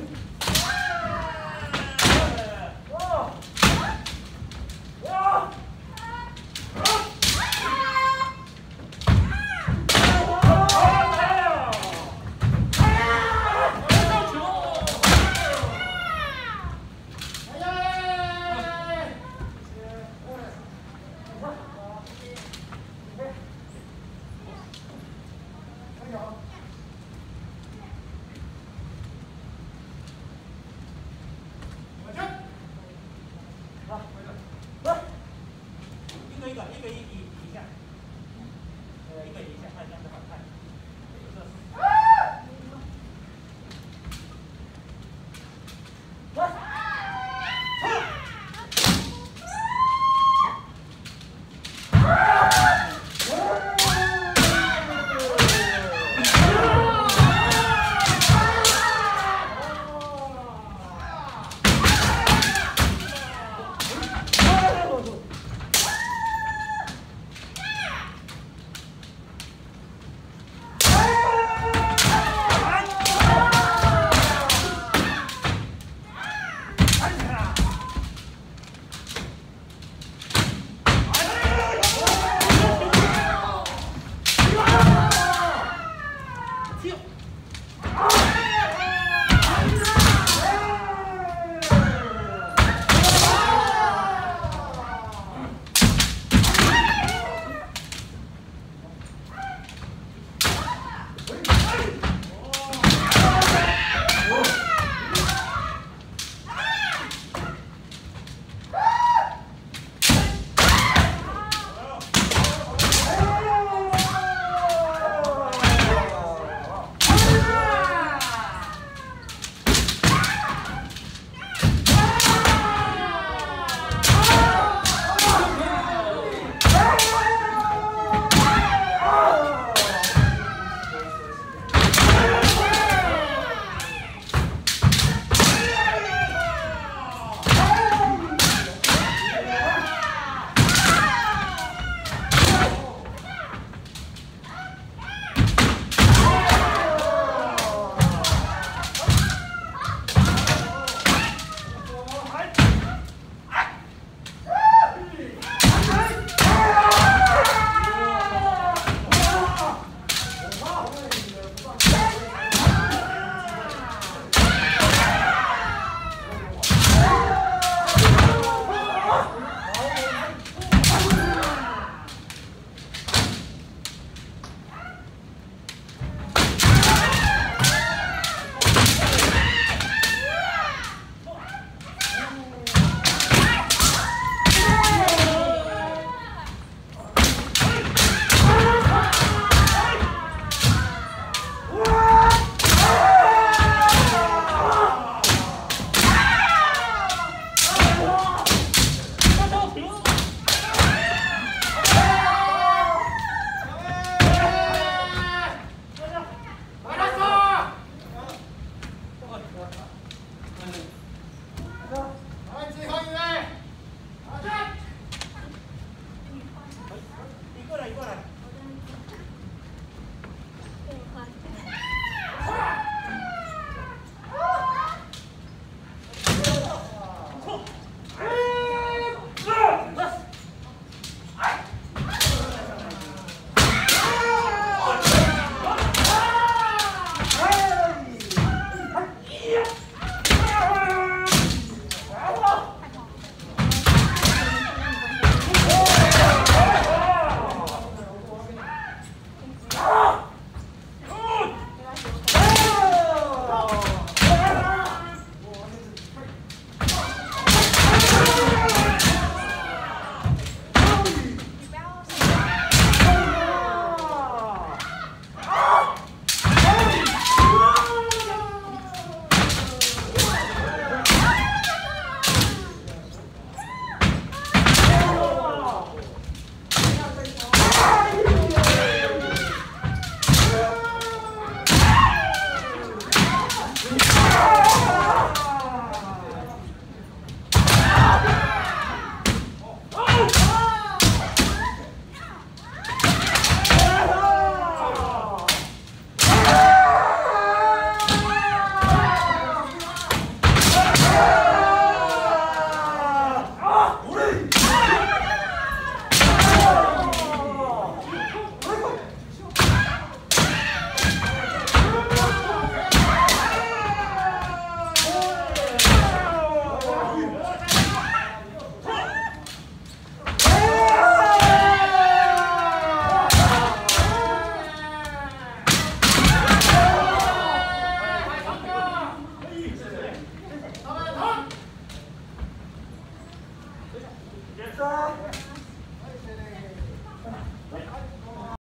아,